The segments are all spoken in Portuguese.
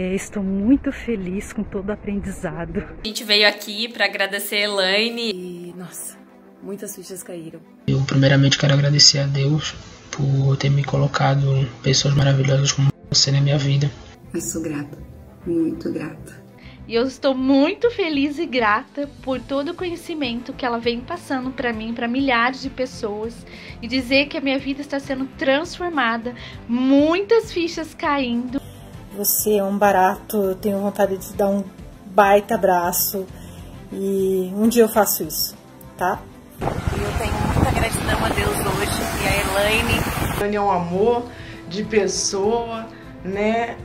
É, estou muito feliz com todo o aprendizado. A gente veio aqui para agradecer a Elaine. E, nossa, muitas fichas caíram. Eu primeiramente quero agradecer a Deus por ter me colocado pessoas maravilhosas como você na minha vida. Eu sou grata, muito grata. E eu estou muito feliz e grata por todo o conhecimento que ela vem passando para mim, para milhares de pessoas, e dizer que a minha vida está sendo transformada, muitas fichas caindo. Você é um barato, eu tenho vontade de dar um baita abraço e um dia eu faço isso, tá? Eu tenho muita gratidão a Deus hoje e a Elaine. Elaine é um amor de pessoa, né?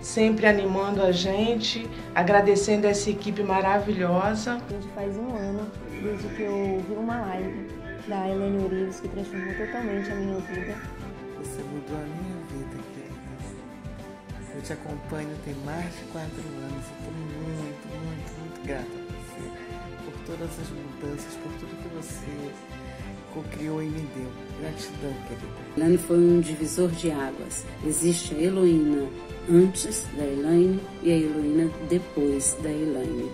sempre animando a gente, agradecendo essa equipe maravilhosa. Hoje faz um ano desde que eu vi uma live da Elaine Urives que transformou totalmente a minha vida. Você mudou a minha. Eu te acompanho tem mais de quatro anos e estou muito, muito, muito grata a você por todas as mudanças, por tudo que você co-criou e me deu. Gratidão, querida. Elaine foi um divisor de águas. Existe a Heloína antes da Elaine e a Heloína depois da Elaine.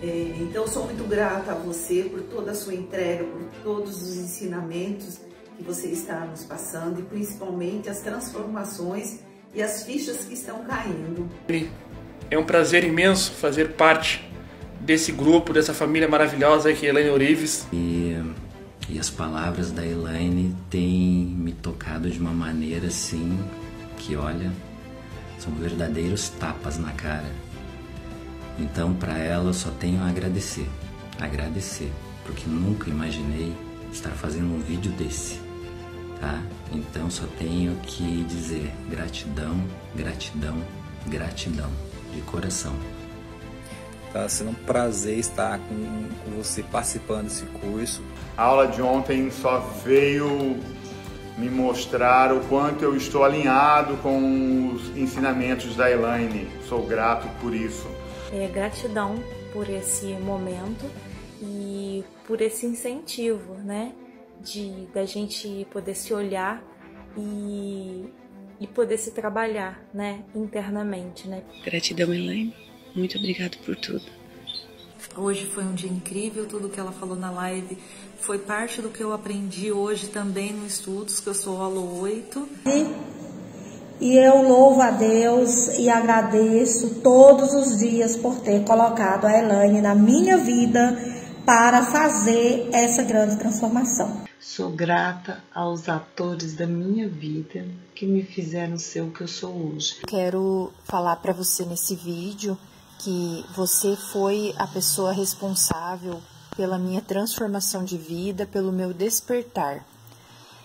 É, então, sou muito grata a você por toda a sua entrega, por todos os ensinamentos que você está nos passando e principalmente as transformações e as fichas que estão caindo. É um prazer imenso fazer parte desse grupo, dessa família maravilhosa que é a Elaine Orives. E, e as palavras da Elaine têm me tocado de uma maneira assim que, olha, são verdadeiros tapas na cara. Então, para ela, eu só tenho a agradecer. Agradecer, porque nunca imaginei estar fazendo um vídeo desse, tá? Então, só tenho que dizer gratidão, gratidão, gratidão, de coração. Tá sendo um prazer estar com, com você participando desse curso. A aula de ontem só veio me mostrar o quanto eu estou alinhado com os ensinamentos da Elaine. Sou grato por isso. É, gratidão por esse momento e por esse incentivo, né? De da gente poder se olhar e, e poder se trabalhar, né? Internamente, né? Gratidão, Elaine. Muito obrigado por tudo. Hoje foi um dia incrível, tudo que ela falou na live foi parte do que eu aprendi hoje também no estudos, que eu sou aula 8. E eu louvo a Deus e agradeço todos os dias por ter colocado a Elaine na minha vida para fazer essa grande transformação. Sou grata aos atores da minha vida que me fizeram ser o que eu sou hoje. Quero falar para você nesse vídeo que você foi a pessoa responsável pela minha transformação de vida, pelo meu despertar.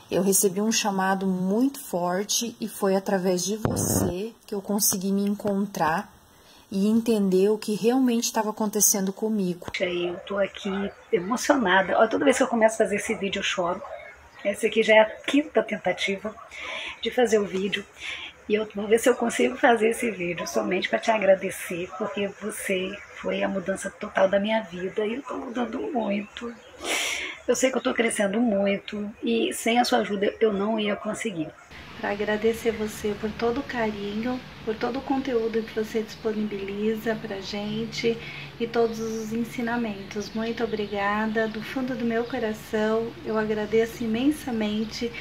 Eu recebi um chamado muito forte e foi através de você que eu consegui me encontrar e entender o que realmente estava acontecendo comigo. Eu tô aqui emocionada. Olha, toda vez que eu começo a fazer esse vídeo eu choro. Essa aqui já é a quinta tentativa de fazer o vídeo. E eu vou ver se eu consigo fazer esse vídeo somente para te agradecer, porque você foi a mudança total da minha vida e eu estou mudando muito. Eu sei que eu estou crescendo muito e sem a sua ajuda eu não ia conseguir. Para agradecer você por todo o carinho, por todo o conteúdo que você disponibiliza para gente e todos os ensinamentos. Muito obrigada, do fundo do meu coração, eu agradeço imensamente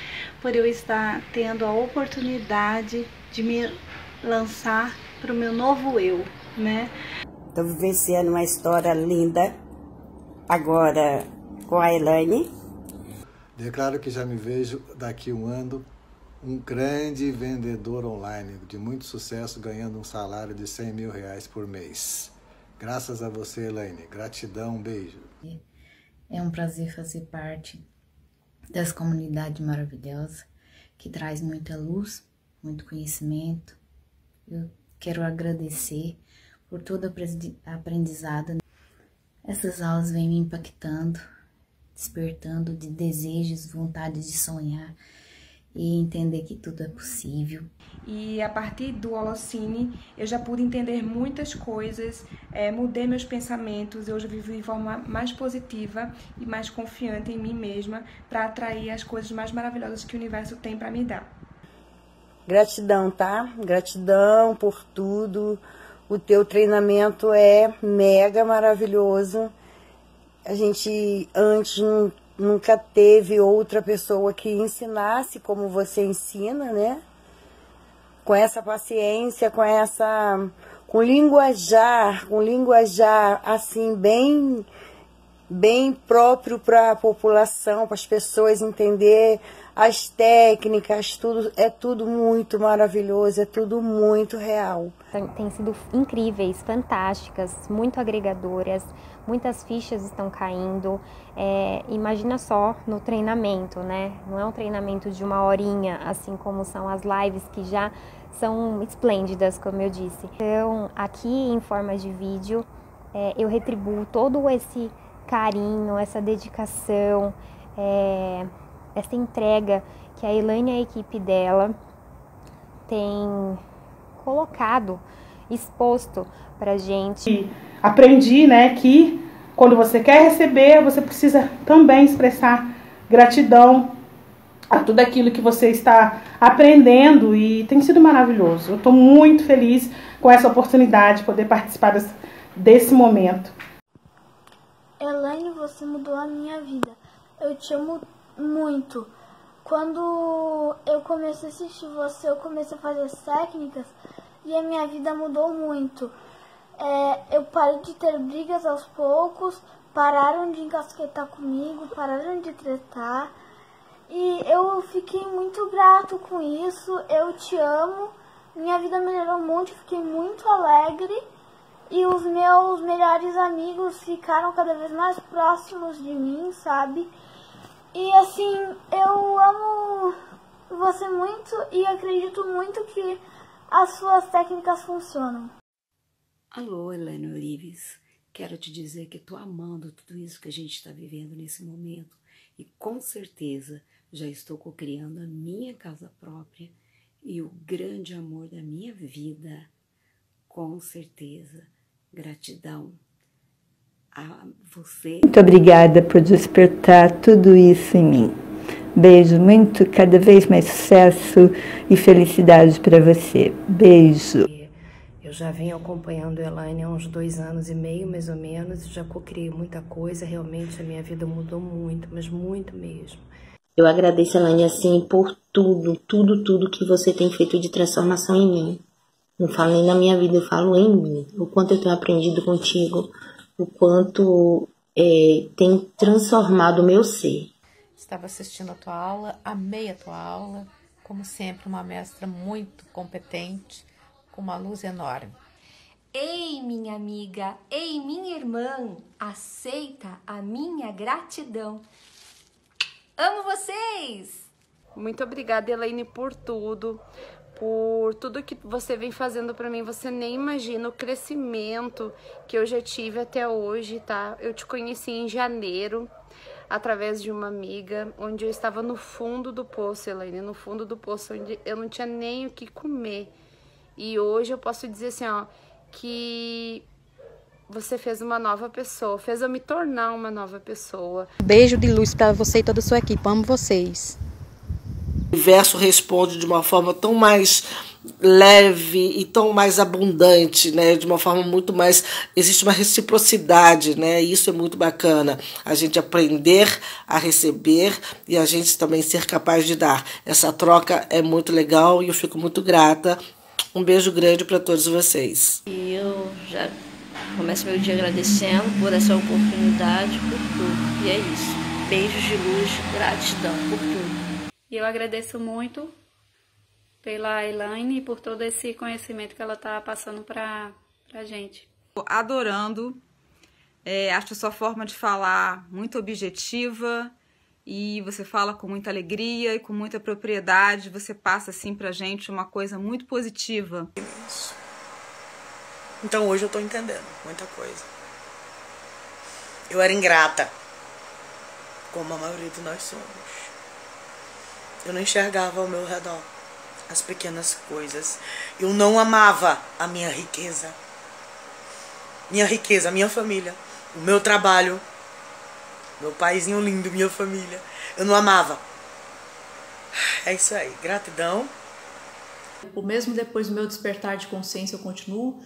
por eu estar tendo a oportunidade de me lançar para o meu novo eu, né? Estou vivenciando uma história linda agora com a Elaine. Declaro que já me vejo daqui um ano um grande vendedor online de muito sucesso, ganhando um salário de 100 mil reais por mês. Graças a você, Elaine. Gratidão, um beijo. É um prazer fazer parte dessa comunidade maravilhosa que traz muita luz, muito conhecimento. Eu quero agradecer por todo aprendizado. Essas aulas vêm me impactando, despertando de desejos, vontade de sonhar e entender que tudo é possível. E a partir do Holocine eu já pude entender muitas coisas, é, mudei meus pensamentos, hoje vivo de forma mais positiva e mais confiante em mim mesma para atrair as coisas mais maravilhosas que o universo tem para me dar. Gratidão, tá? Gratidão por tudo. O teu treinamento é mega maravilhoso. A gente antes nunca teve outra pessoa que ensinasse como você ensina, né? Com essa paciência, com essa com linguajar, com linguajar assim bem bem próprio para a população, para as pessoas entender as técnicas, tudo é tudo muito maravilhoso, é tudo muito real. Tem sido incríveis, fantásticas, muito agregadoras, muitas fichas estão caindo. É, imagina só no treinamento, né? Não é um treinamento de uma horinha, assim como são as lives que já são esplêndidas, como eu disse. Então, aqui em forma de vídeo, é, eu retribuo todo esse carinho, essa dedicação, é, essa entrega que a Elaine e a equipe dela tem colocado, exposto pra gente. Aprendi, né, que quando você quer receber, você precisa também expressar gratidão a tudo aquilo que você está aprendendo e tem sido maravilhoso. Eu estou muito feliz com essa oportunidade de poder participar desse, desse momento. Elaine, você mudou a minha vida. Eu te amo muito. Quando eu comecei a assistir você, eu comecei a fazer as técnicas e a minha vida mudou muito. É, eu parei de ter brigas aos poucos, pararam de encasquetar comigo, pararam de tretar. E eu fiquei muito grato com isso. Eu te amo. Minha vida melhorou muito, fiquei muito alegre. E os meus melhores amigos ficaram cada vez mais próximos de mim, sabe? E assim, eu amo você muito e acredito muito que as suas técnicas funcionam. Alô, Helena Orives. Quero te dizer que estou amando tudo isso que a gente está vivendo nesse momento e com certeza já estou co-criando a minha casa própria e o grande amor da minha vida. Com certeza. Gratidão a você. Muito obrigada por despertar tudo isso em mim. Beijo muito, cada vez mais sucesso e felicidade para você. Beijo. Eu já venho acompanhando a Elaine há uns dois anos e meio, mais ou menos. Já co-criei muita coisa. Realmente a minha vida mudou muito, mas muito mesmo. Eu agradeço, Elaine, assim, por tudo, tudo, tudo que você tem feito de transformação em mim. Não falo nem na minha vida, eu falo em mim. O quanto eu tenho aprendido contigo, o quanto é, tem transformado o meu ser. Estava assistindo a tua aula, amei a tua aula. Como sempre, uma mestra muito competente, com uma luz enorme. Ei, minha amiga, ei, minha irmã, aceita a minha gratidão. Amo vocês! Muito obrigada, Elaine, por tudo, por tudo que você vem fazendo para mim. Você nem imagina o crescimento que eu já tive até hoje, tá? Eu te conheci em janeiro através de uma amiga, onde eu estava no fundo do poço, Elaine, no fundo do poço, onde eu não tinha nem o que comer. E hoje eu posso dizer assim, ó, que você fez uma nova pessoa, fez eu me tornar uma nova pessoa. Beijo de luz para você e toda a sua equipe. Amo vocês. O verso responde de uma forma tão mais leve e tão mais abundante, né? De uma forma muito mais existe uma reciprocidade, né? Isso é muito bacana. A gente aprender a receber e a gente também ser capaz de dar. Essa troca é muito legal e eu fico muito grata. Um beijo grande para todos vocês. E eu já Começo meu dia agradecendo por essa oportunidade, por tudo. E é isso. Beijos de luz, gratidão por tudo. E eu agradeço muito pela Elaine e por todo esse conhecimento que ela está passando para a gente. Adorando. É, acho a sua forma de falar muito objetiva e você fala com muita alegria e com muita propriedade. Você passa assim pra gente uma coisa muito positiva. Isso. Então hoje eu tô entendendo muita coisa. Eu era ingrata, como a maioria de nós somos. Eu não enxergava ao meu redor as pequenas coisas. Eu não amava a minha riqueza. Minha riqueza, minha família, o meu trabalho, meu paizinho lindo, minha família. Eu não amava. É isso aí. Gratidão. O mesmo depois do meu despertar de consciência, eu continuo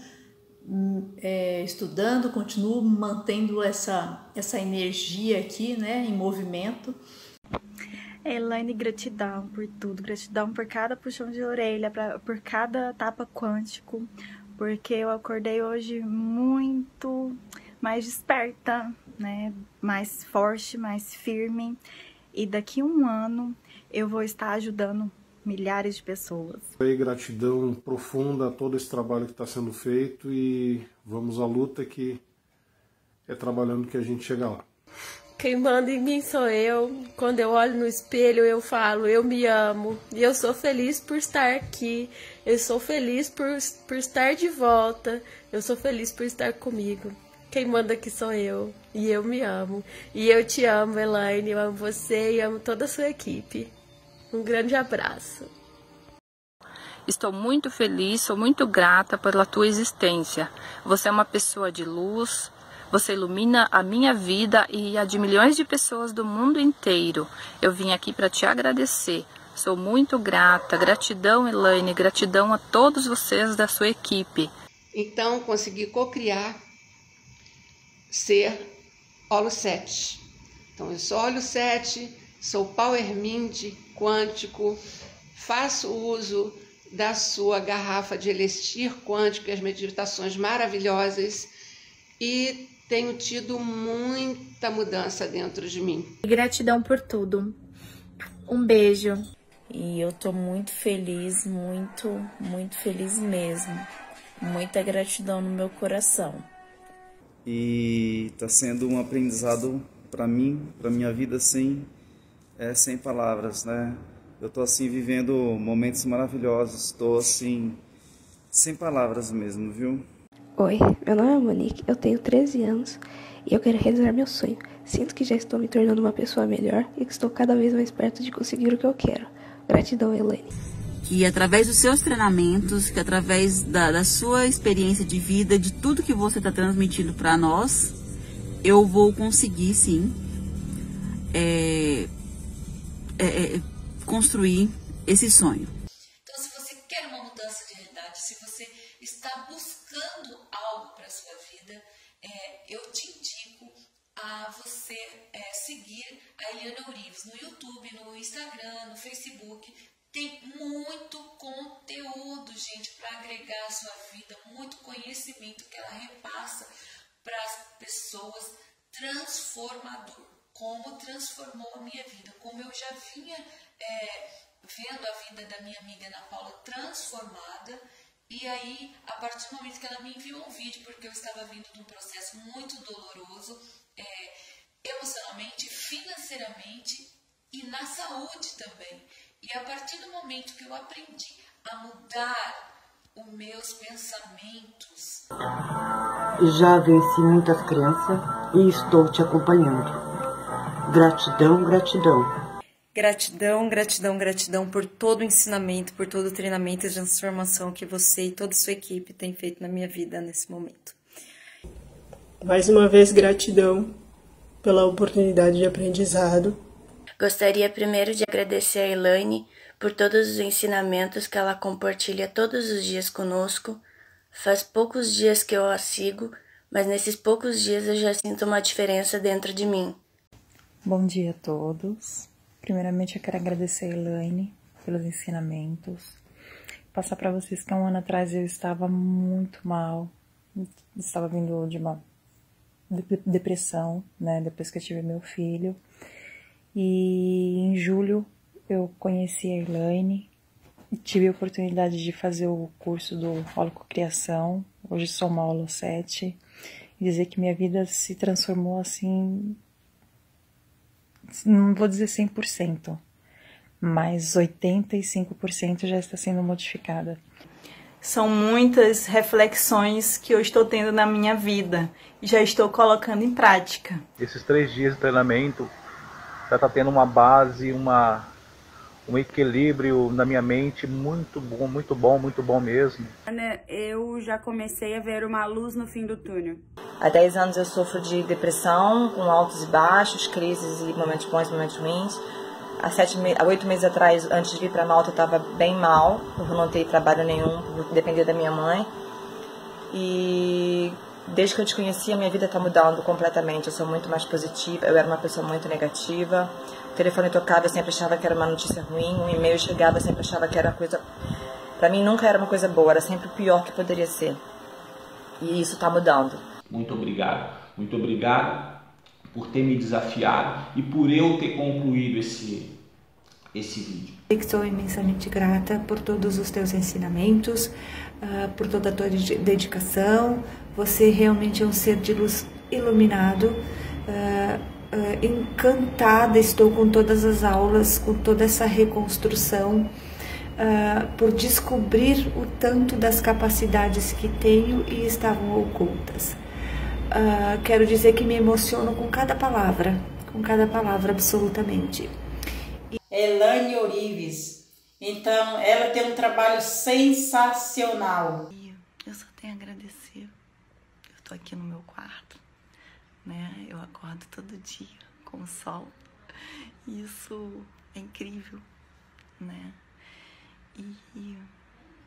hum, é, estudando, continuo mantendo essa, essa energia aqui, né, em movimento. Elaine, gratidão por tudo, gratidão por cada puxão de orelha, pra, por cada tapa quântico, porque eu acordei hoje muito mais desperta, né? Mais forte, mais firme. E daqui um ano eu vou estar ajudando milhares de pessoas. E gratidão profunda a todo esse trabalho que está sendo feito e vamos à luta que é trabalhando que a gente chega lá. Quem manda em mim sou eu. Quando eu olho no espelho, eu falo, eu me amo. E eu sou feliz por estar aqui. Eu sou feliz por, por estar de volta. Eu sou feliz por estar comigo. Quem manda aqui sou eu. E eu me amo. E eu te amo, Elaine. Eu amo você e amo toda a sua equipe. Um grande abraço. Estou muito feliz, sou muito grata pela tua existência. Você é uma pessoa de luz, você ilumina a minha vida e a de milhões de pessoas do mundo inteiro. Eu vim aqui para te agradecer. Sou muito grata. Gratidão, Elaine. Gratidão a todos vocês da sua equipe. Então, consegui co-criar ser Holo 7. Então, eu sou Holo 7, sou Power Mind quântico, faço uso da sua garrafa de elixir quântico e as meditações maravilhosas e tenho tido muita mudança dentro de mim. Gratidão por tudo. Um beijo. E eu tô muito feliz, muito, muito feliz mesmo. Muita gratidão no meu coração. E tá sendo um aprendizado para mim, para minha vida assim, é sem palavras, né? Eu tô assim vivendo momentos maravilhosos, estou assim sem palavras mesmo, viu? Oi, meu nome é Monique, eu tenho 13 anos e eu quero realizar meu sonho. Sinto que já estou me tornando uma pessoa melhor e que estou cada vez mais perto de conseguir o que eu quero. Gratidão, Helene. Que através dos seus treinamentos, que através da, da sua experiência de vida, de tudo que você está transmitindo para nós, eu vou conseguir sim é, é, é, construir esse sonho. A você é, seguir a Eliana Urives no YouTube, no Instagram, no Facebook. Tem muito conteúdo, gente, para agregar à sua vida, muito conhecimento que ela repassa para as pessoas transformador. Como transformou a minha vida, como eu já vinha é, vendo a vida da minha amiga Ana Paula transformada e aí, a partir do momento que ela me enviou um vídeo, porque eu estava vindo de um processo muito doloroso, é, emocionalmente, financeiramente e na saúde também. E a partir do momento que eu aprendi a mudar os meus pensamentos. Já venci muitas crenças e estou te acompanhando. Gratidão, gratidão. Gratidão, gratidão, gratidão por todo o ensinamento, por todo o treinamento e transformação que você e toda a sua equipe têm feito na minha vida nesse momento. Mais uma vez, gratidão pela oportunidade de aprendizado. Gostaria primeiro de agradecer a Elaine por todos os ensinamentos que ela compartilha todos os dias conosco. Faz poucos dias que eu a sigo, mas nesses poucos dias eu já sinto uma diferença dentro de mim. Bom dia a todos. Primeiramente, eu quero agradecer a Elaine pelos ensinamentos. Passar para vocês que um ano atrás eu estava muito mal, estava vindo de uma depressão, né, depois que eu tive meu filho. E em julho eu conheci a Elaine, tive a oportunidade de fazer o curso do Holocriação, hoje sou uma Holo 7, e dizer que minha vida se transformou assim não vou dizer 100%, mas 85% já está sendo modificada. São muitas reflexões que eu estou tendo na minha vida e já estou colocando em prática. Esses três dias de treinamento já está tendo uma base, uma, um equilíbrio na minha mente muito bom, muito bom, muito bom mesmo. Eu já comecei a ver uma luz no fim do túnel. Há 10 anos eu sofro de depressão, com altos e baixos, crises e momentos bons e momentos ruins. Há, sete, há oito meses atrás, antes de vir para Malta, eu estava bem mal, eu não tenho trabalho nenhum, dependia da minha mãe. E desde que eu te conheci, a minha vida está mudando completamente. Eu sou muito mais positiva, eu era uma pessoa muito negativa. O telefone tocava, eu sempre achava que era uma notícia ruim. Um e-mail chegava, eu sempre achava que era coisa. Para mim, nunca era uma coisa boa, era sempre o pior que poderia ser. E isso está mudando. Muito obrigado. Muito obrigado por ter me desafiado e por eu ter concluído esse, esse vídeo. Estou imensamente grata por todos os teus ensinamentos, uh, por toda a tua dedicação. Você realmente é um ser de luz iluminado. Uh, uh, encantada estou com todas as aulas, com toda essa reconstrução, por descobrir o tanto das capacidades que tenho e estavam ocultas. Quero dizer que me emociono com cada palavra, com cada palavra absolutamente. Elaine Orives. Então, ela tem um trabalho sensacional. Eu só tenho a agradecer. Eu tô aqui no meu quarto, né? Eu acordo todo dia com o sol. Isso é incrível, né? E, e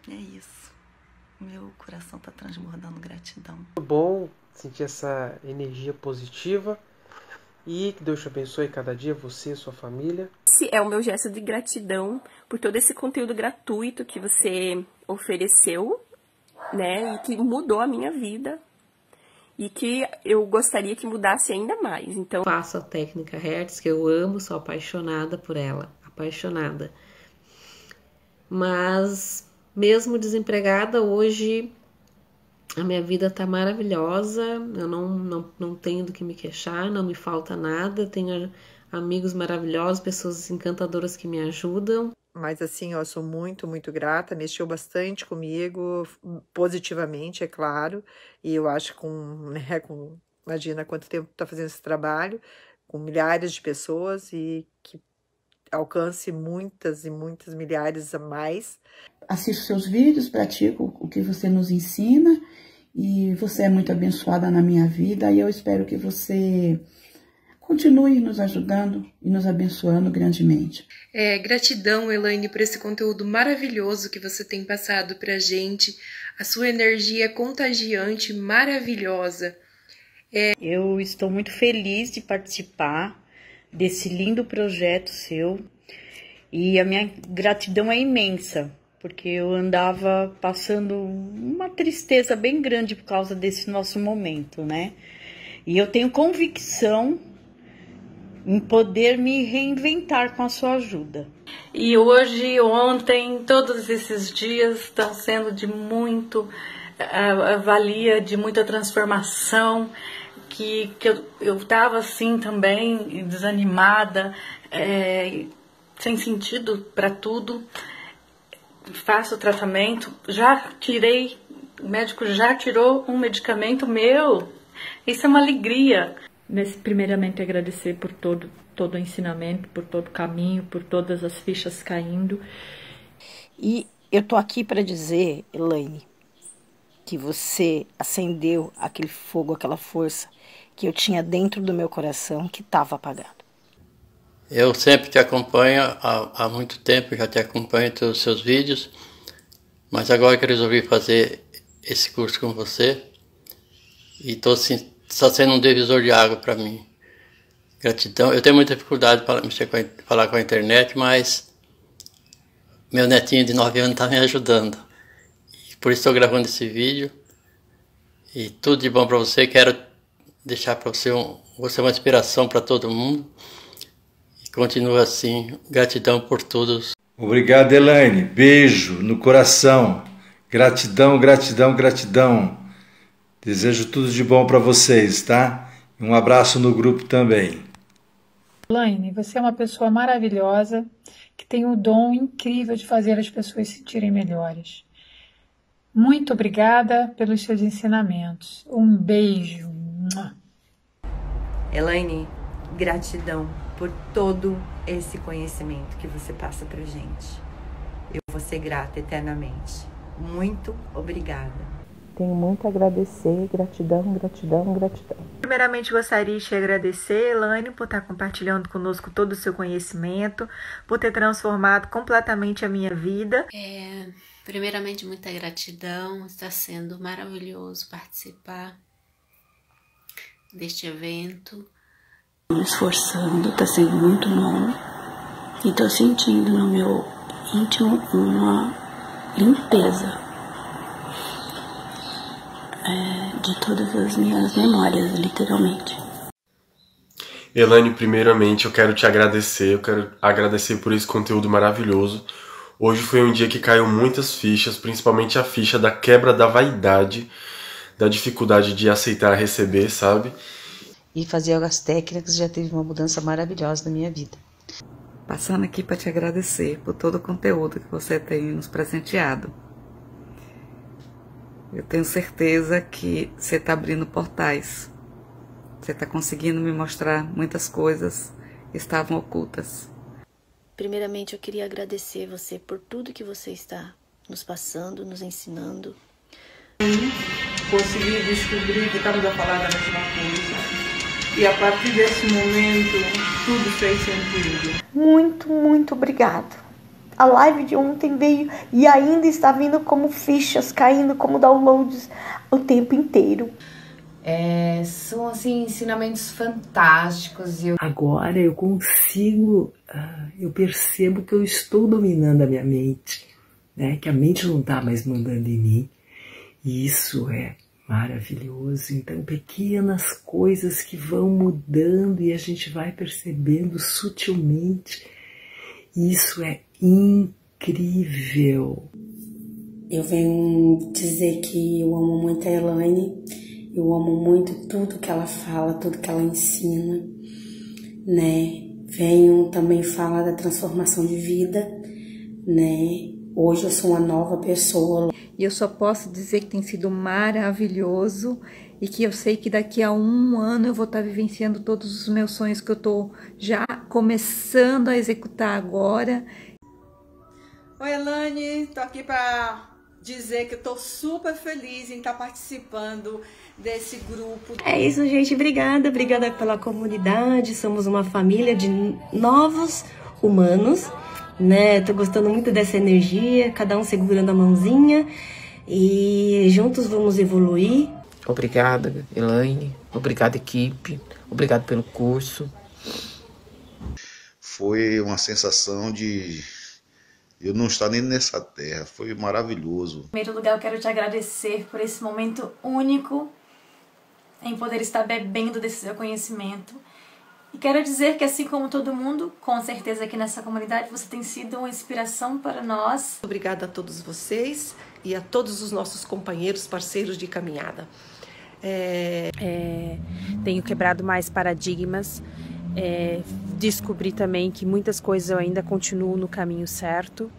é isso. Meu coração tá transbordando gratidão. Muito bom sentir essa energia positiva e que Deus te abençoe cada dia, você e sua família. Esse é o meu gesto de gratidão por todo esse conteúdo gratuito que você ofereceu, né? E que mudou a minha vida. E que eu gostaria que mudasse ainda mais. Então, faço a técnica Hertz, que eu amo, sou apaixonada por ela, apaixonada. Mas mesmo desempregada, hoje a minha vida tá maravilhosa, eu não, não, não tenho do que me queixar, não me falta nada, tenho amigos maravilhosos, pessoas encantadoras que me ajudam. Mas assim, eu sou muito, muito grata, mexeu bastante comigo, positivamente, é claro, e eu acho com, né, com, imagina quanto tempo tá fazendo esse trabalho, com milhares de pessoas e que alcance muitas e muitas milhares a mais. Assisto seus vídeos, pratico o que você nos ensina e você é muito abençoada na minha vida e eu espero que você continue nos ajudando e nos abençoando grandemente. É, gratidão, Elaine, por esse conteúdo maravilhoso que você tem passado pra gente. A sua energia é contagiante, maravilhosa. É... Eu estou muito feliz de participar desse lindo projeto seu e a minha gratidão é imensa porque eu andava passando uma tristeza bem grande por causa desse nosso momento, né? E eu tenho convicção em poder me reinventar com a sua ajuda. E hoje, ontem, todos esses dias estão sendo de muito uh, valia, de muita transformação, que, que eu estava assim também, desanimada, é, sem sentido para tudo faço o tratamento, já tirei, o médico já tirou um medicamento meu. Isso é uma alegria. Nesse, primeiramente, agradecer por todo, todo o ensinamento, por todo o caminho, por todas as fichas caindo. E eu tô aqui para dizer, Elaine, que você acendeu aquele fogo, aquela força que eu tinha dentro do meu coração que estava apagado. Eu sempre te acompanho há, há muito tempo, já te acompanho em todos os seus vídeos, mas agora que eu resolvi fazer esse curso com você, e tô, está sendo um divisor de água para mim. Gratidão. Eu tenho muita dificuldade para mexer com a, falar com a internet, mas meu netinho de 9 anos está me ajudando. E por isso estou gravando esse vídeo. E tudo de bom para você. Quero deixar para você, um, você uma inspiração para todo mundo. Continua assim. Gratidão por todos. Obrigado, Elaine. Beijo no coração. Gratidão, gratidão, gratidão. Desejo tudo de bom para vocês, tá? Um abraço no grupo também. Elaine, você é uma pessoa maravilhosa que tem o dom incrível de fazer as pessoas se sentirem melhores. Muito obrigada pelos seus ensinamentos. Um beijo. Elaine, gratidão por todo esse conhecimento que você passa pra gente. Eu vou ser grata eternamente. Muito obrigada. Tenho muito a agradecer, gratidão, gratidão, gratidão. Primeiramente, gostaria de te agradecer, Elaine, por estar compartilhando conosco todo o seu conhecimento, por ter transformado completamente a minha vida. É, primeiramente, muita gratidão. Está sendo maravilhoso participar deste evento. Me esforçando, está sendo muito bom. E estou sentindo no meu íntimo uma limpeza é, de todas as minhas memórias, literalmente. Elaine, primeiramente eu quero te agradecer, eu quero agradecer por esse conteúdo maravilhoso. Hoje foi um dia que caiu muitas fichas, principalmente a ficha da quebra da vaidade, da dificuldade de aceitar receber, sabe? E fazer yogas técnicas já teve uma mudança maravilhosa na minha vida. Passando aqui para te agradecer por todo o conteúdo que você tem nos presenteado. Eu tenho certeza que você está abrindo portais. Você está conseguindo me mostrar muitas coisas que estavam ocultas. Primeiramente, eu queria agradecer você por tudo que você está nos passando, nos ensinando. Consegui descobrir que estamos a falar da mesma coisa. E a partir desse momento, tudo fez sentido. Muito, muito obrigado. A live de ontem veio e ainda está vindo como fichas caindo, como downloads o tempo inteiro. É, são assim ensinamentos fantásticos. Eu... Agora eu consigo, uh, eu percebo que eu estou dominando a minha mente, né? Que a mente não está mais mandando em mim. E isso é maravilhoso. Então, pequenas coisas que vão mudando e a gente vai percebendo sutilmente. Isso é incrível. Eu venho dizer que eu amo muito a Elaine, eu amo muito tudo que ela fala, tudo que ela ensina, né? Venho também falar da transformação de vida, né? Hoje eu sou uma nova pessoa. E eu só posso dizer que tem sido maravilhoso e que eu sei que daqui a um ano eu vou estar vivenciando todos os meus sonhos que eu estou já começando a executar agora Oi, Elane, tô aqui para dizer que eu tô super feliz em estar participando desse grupo. É isso, gente. Obrigada, obrigada pela comunidade. Somos uma família de novos humanos, né? Tô gostando muito dessa energia, cada um segurando a mãozinha e juntos vamos evoluir. Obrigada, Elaine. Obrigada, equipe. Obrigado pelo curso. Foi uma sensação de eu não estar nem nessa terra. Foi maravilhoso. Em primeiro lugar, eu quero te agradecer por esse momento único em poder estar bebendo desse seu conhecimento. E quero dizer que, assim como todo mundo, com certeza aqui nessa comunidade, você tem sido uma inspiração para nós. Obrigada a todos vocês e a todos os nossos companheiros, parceiros de caminhada. É, é, tenho quebrado mais paradigmas é, descobri também que muitas coisas eu ainda continuo no caminho certo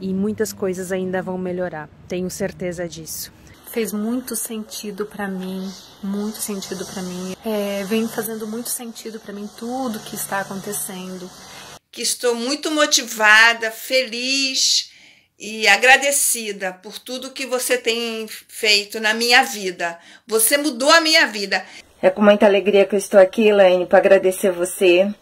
e muitas coisas ainda vão melhorar. Tenho certeza disso. Fez muito sentido para mim, muito sentido para mim. É, vem fazendo muito sentido para mim tudo que está acontecendo. Que estou muito motivada, feliz e agradecida por tudo que você tem feito na minha vida. Você mudou a minha vida. É com muita alegria que eu estou aqui, Elaine, para agradecer você,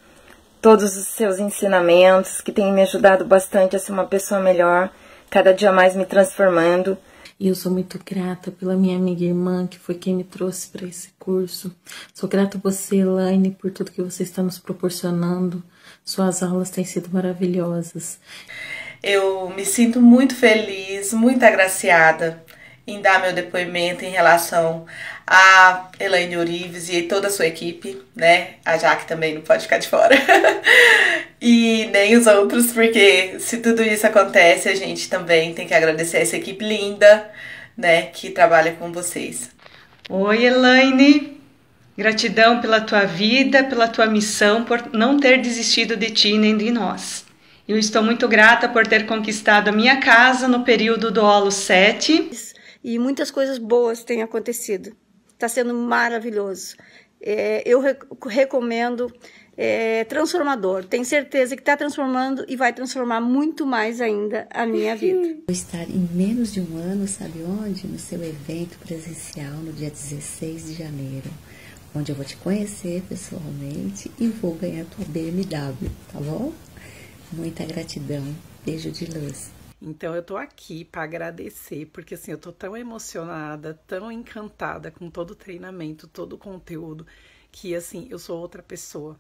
todos os seus ensinamentos que têm me ajudado bastante a ser uma pessoa melhor, cada dia mais me transformando. E eu sou muito grata pela minha amiga e irmã, que foi quem me trouxe para esse curso. Sou grata a você, Elaine, por tudo que você está nos proporcionando. Suas aulas têm sido maravilhosas. Eu me sinto muito feliz, muito agraciada em dar meu depoimento em relação a Elaine Orives e toda a sua equipe, né? A Jaque também não pode ficar de fora. e nem os outros, porque se tudo isso acontece, a gente também tem que agradecer essa equipe linda, né, que trabalha com vocês. Oi, Elaine. Gratidão pela tua vida, pela tua missão, por não ter desistido de ti nem de nós. Eu estou muito grata por ter conquistado a minha casa no período do Holo 7 e muitas coisas boas têm acontecido. Está sendo maravilhoso. É, eu recomendo é, transformador. Tenho certeza que está transformando e vai transformar muito mais ainda a minha vida. Vou estar em menos de um ano, sabe onde? No seu evento presencial no dia 16 de janeiro, onde eu vou te conhecer pessoalmente e vou ganhar tua BMW, tá bom? Muita gratidão. Beijo de luz. Então eu tô aqui para agradecer, porque assim, eu tô tão emocionada, tão encantada com todo o treinamento, todo o conteúdo, que assim, eu sou outra pessoa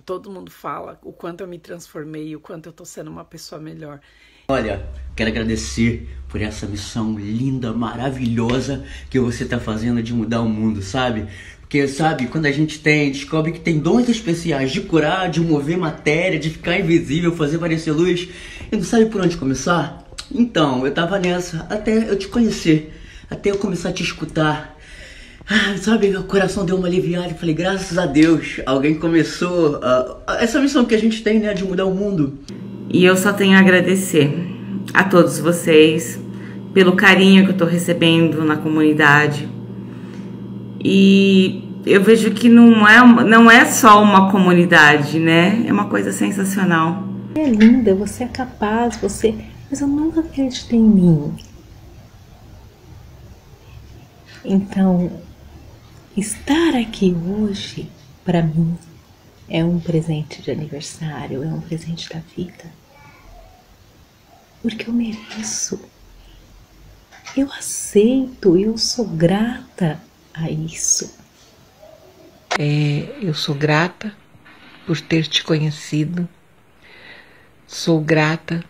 todo mundo fala o quanto eu me transformei, o quanto eu tô sendo uma pessoa melhor. Olha, quero agradecer por essa missão linda, maravilhosa que você está fazendo de mudar o mundo, sabe? Porque, sabe, quando a gente tem, descobre que tem dons especiais de curar, de mover matéria, de ficar invisível, fazer aparecer luz, e não sabe por onde começar? Então, eu tava nessa até eu te conhecer, até eu começar a te escutar, ah, sabe, meu coração deu uma aliviada e falei, graças a Deus, alguém começou essa missão que a gente tem, né, de mudar o mundo. E eu só tenho a agradecer a todos vocês pelo carinho que eu tô recebendo na comunidade. E eu vejo que não é, não é só uma comunidade, né? É uma coisa sensacional. É linda, você é capaz, você. Mas eu nunca acreditei em mim. Então, Estar aqui hoje, para mim, é um presente de aniversário, é um presente da vida. Porque eu mereço. Eu aceito, eu sou grata a isso. É, eu sou grata por ter te conhecido. Sou grata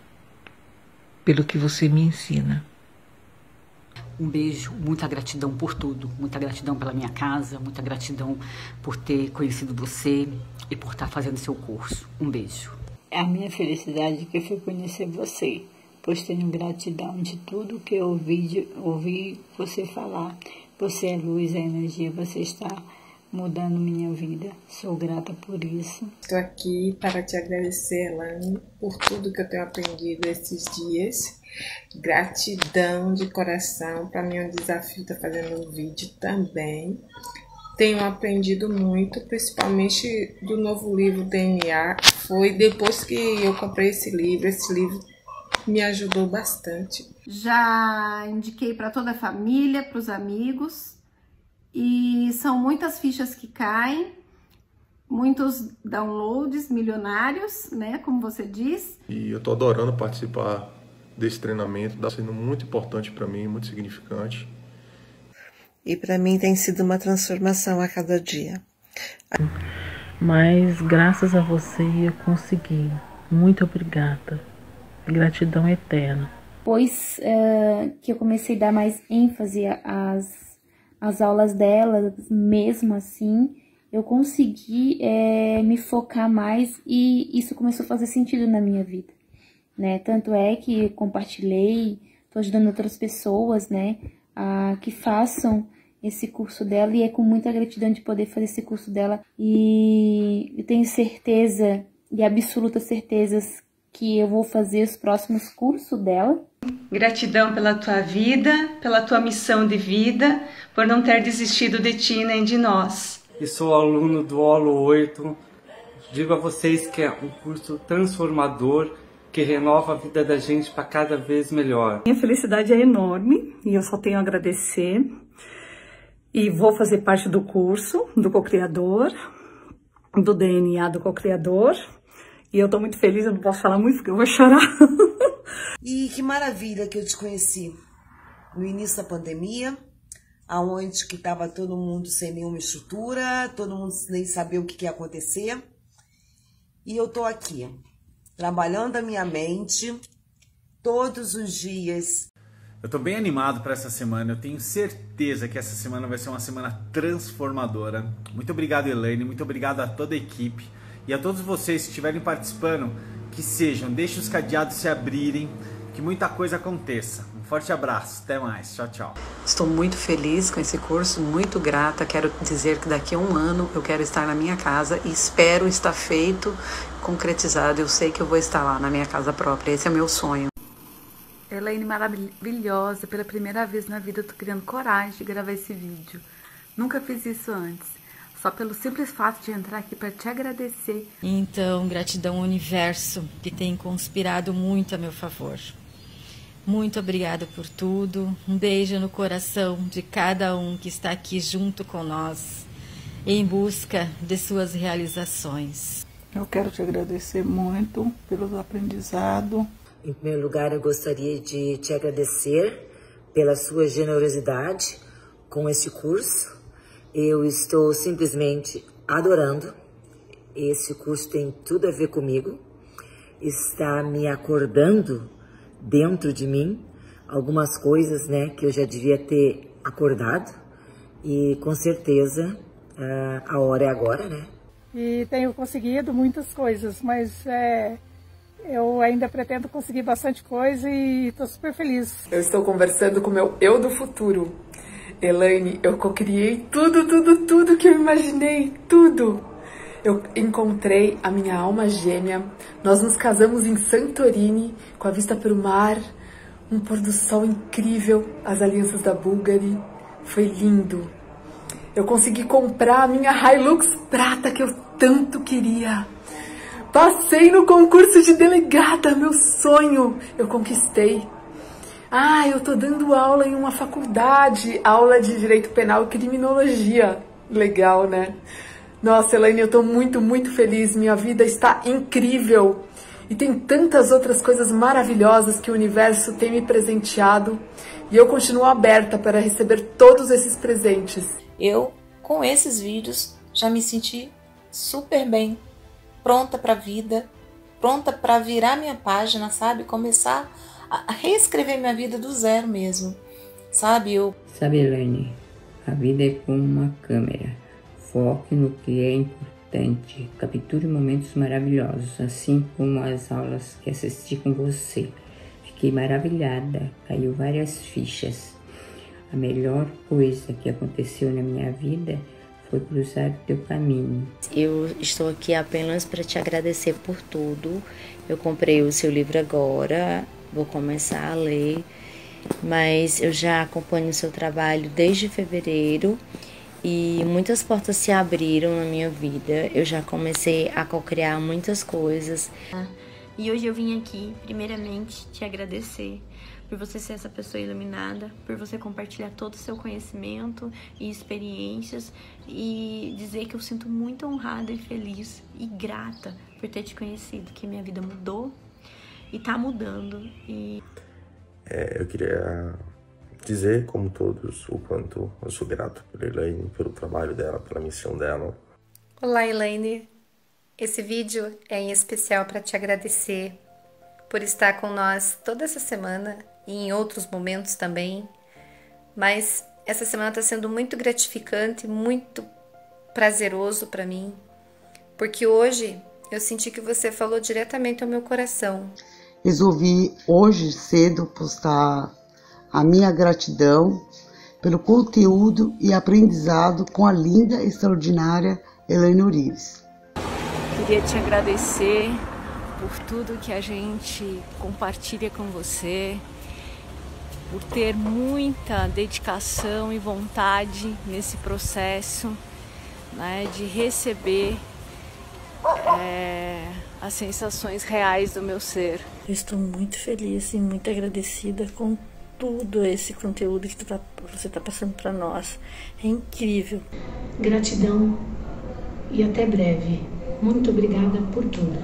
pelo que você me ensina. Um beijo, muita gratidão por tudo, muita gratidão pela minha casa, muita gratidão por ter conhecido você e por estar fazendo seu curso. Um beijo. A minha felicidade que foi conhecer você, pois tenho gratidão de tudo que eu ouvi, ouvi você falar. Você é luz, é energia, você está mudando minha vida. Sou grata por isso. Estou aqui para te agradecer, Elane, por tudo que eu tenho aprendido esses dias. Gratidão de coração. Para mim é um desafio estar fazendo um vídeo também. Tenho aprendido muito, principalmente do novo livro DNA. Foi depois que eu comprei esse livro, esse livro me ajudou bastante. Já indiquei para toda a família, para os amigos e são muitas fichas que caem, muitos downloads milionários, né, como você diz. E eu tô adorando participar desse treinamento, está sendo muito importante para mim, muito significante. E para mim tem sido uma transformação a cada dia. Mas graças a você eu consegui. Muito obrigada. Gratidão eterna. Pois uh, que eu comecei a dar mais ênfase às as aulas dela, mesmo assim, eu consegui é, me focar mais e isso começou a fazer sentido na minha vida, né? Tanto é que compartilhei, tô ajudando outras pessoas, né, a que façam esse curso dela e é com muita gratidão de poder fazer esse curso dela e eu tenho certeza e absoluta certezas que eu vou fazer os próximos cursos dela. Gratidão pela tua vida, pela tua missão de vida, por não ter desistido de ti nem de nós. E sou aluno do Olo 8. Digo a vocês que é um curso transformador que renova a vida da gente para cada vez melhor. Minha felicidade é enorme e eu só tenho a agradecer. E vou fazer parte do curso do co-criador, do DNA do co-criador. E eu tô muito feliz, eu não posso falar muito porque eu vou chorar. e que maravilha que eu te conheci no início da pandemia, aonde que tava todo mundo sem nenhuma estrutura, todo mundo nem sabia o que, que ia acontecer. E eu tô aqui, trabalhando a minha mente todos os dias. Eu tô bem animado para essa semana. Eu tenho certeza que essa semana vai ser uma semana transformadora. Muito obrigado, Elaine. Muito obrigado a toda a equipe. E a todos vocês que estiverem participando, que sejam, deixem os cadeados se abrirem, que muita coisa aconteça. Um forte abraço, até mais, tchau, tchau. Estou muito feliz com esse curso, muito grata. Quero dizer que daqui a um ano eu quero estar na minha casa e espero estar feito, concretizado. Eu sei que eu vou estar lá na minha casa própria. Esse é meu sonho. Elaine maravilhosa, pela primeira vez na vida eu tô criando coragem de gravar esse vídeo. Nunca fiz isso antes. Só pelo simples fato de entrar aqui para te agradecer. Então, gratidão ao universo que tem conspirado muito a meu favor. Muito obrigada por tudo. Um beijo no coração de cada um que está aqui junto com nós, em busca de suas realizações. Eu quero te agradecer muito pelo aprendizado. Em primeiro lugar, eu gostaria de te agradecer pela sua generosidade com esse curso. Eu estou simplesmente adorando. Esse curso tem tudo a ver comigo. Está me acordando dentro de mim algumas coisas, né, que eu já devia ter acordado. E com certeza a hora é agora, né? E tenho conseguido muitas coisas, mas é, eu ainda pretendo conseguir bastante coisa e estou super feliz. Eu estou conversando com o meu eu do futuro. Elaine, eu cocriei tudo, tudo, tudo que eu imaginei, tudo. Eu encontrei a minha alma gêmea. Nós nos casamos em Santorini, com a vista para o mar, um pôr do sol incrível, as alianças da Bulgari. Foi lindo. Eu consegui comprar a minha Hilux prata que eu tanto queria. Passei no concurso de delegada, meu sonho. Eu conquistei. Ah, eu tô dando aula em uma faculdade, aula de Direito Penal e Criminologia. Legal, né? Nossa, Elaine, eu tô muito, muito feliz. Minha vida está incrível. E tem tantas outras coisas maravilhosas que o universo tem me presenteado. E eu continuo aberta para receber todos esses presentes. Eu, com esses vídeos, já me senti super bem, pronta para a vida, pronta para virar minha página, sabe? Começar a reescrever minha vida do zero mesmo, sabe? Eu... Sabe, Elaine, a vida é como uma câmera. Foque no que é importante, capture momentos maravilhosos, assim como as aulas que assisti com você. Fiquei maravilhada, caiu várias fichas. A melhor coisa que aconteceu na minha vida foi cruzar o teu caminho. Eu estou aqui apenas para te agradecer por tudo. Eu comprei o seu livro agora, vou começar a ler, mas eu já acompanho o seu trabalho desde fevereiro e muitas portas se abriram na minha vida. Eu já comecei a co-criar muitas coisas. E hoje eu vim aqui, primeiramente, te agradecer por você ser essa pessoa iluminada, por você compartilhar todo o seu conhecimento e experiências e dizer que eu sinto muito honrada e feliz e grata por ter te conhecido, que minha vida mudou e tá mudando. E... É, eu queria dizer, como todos, o quanto eu sou grato por Elaine, pelo trabalho dela, pela missão dela. Olá, Elaine. Esse vídeo é em especial para te agradecer por estar com nós toda essa semana e em outros momentos também. Mas essa semana está sendo muito gratificante, muito prazeroso para mim, porque hoje eu senti que você falou diretamente ao meu coração. Resolvi hoje cedo postar a minha gratidão pelo conteúdo e aprendizado com a linda, extraordinária Helena Urives. Queria te agradecer por tudo que a gente compartilha com você, por ter muita dedicação e vontade nesse processo né, de receber é, as sensações reais do meu ser. Eu estou muito feliz e muito agradecida com tudo esse conteúdo que tá, você está passando para nós. É incrível. Gratidão e até breve. Muito obrigada por tudo.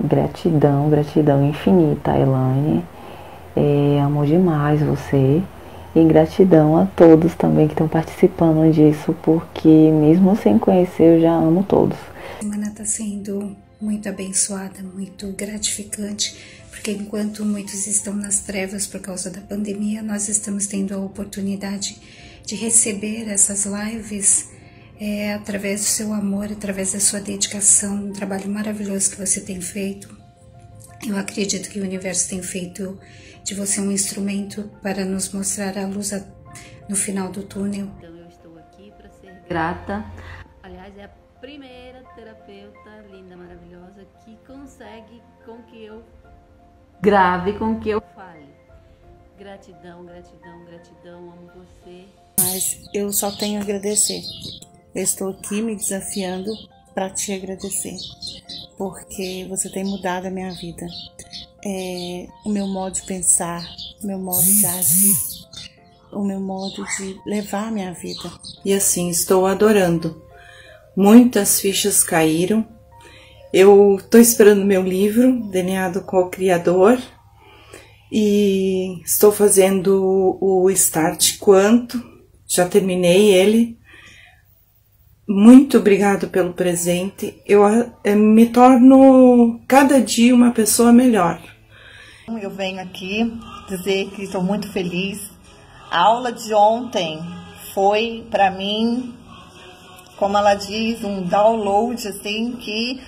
Gratidão, gratidão infinita, Elaine. É, amo demais você. E gratidão a todos também que estão participando disso, porque mesmo sem conhecer, eu já amo todos. A semana está sendo muito abençoada, muito gratificante, porque enquanto muitos estão nas trevas por causa da pandemia, nós estamos tendo a oportunidade de receber essas lives é, através do seu amor, através da sua dedicação, um trabalho maravilhoso que você tem feito. Eu acredito que o universo tem feito de você um instrumento para nos mostrar a luz no final do túnel. Então eu estou aqui para ser grata. Aliás, é a primeira terapeuta consegue com que eu grave, com que eu fale. Gratidão, gratidão, gratidão, amo você. Mas eu só tenho a agradecer. Eu estou aqui me desafiando para te agradecer, porque você tem mudado a minha vida. É, o meu modo de pensar, o meu modo de agir, o meu modo de levar a minha vida. E assim, estou adorando. Muitas fichas caíram. Eu estou esperando meu livro, DNA do Co-Criador, e estou fazendo o Start Quanto, já terminei ele. Muito obrigado pelo presente. Eu eh, me torno cada dia uma pessoa melhor. Eu venho aqui dizer que estou muito feliz. A aula de ontem foi para mim, como ela diz, um download assim que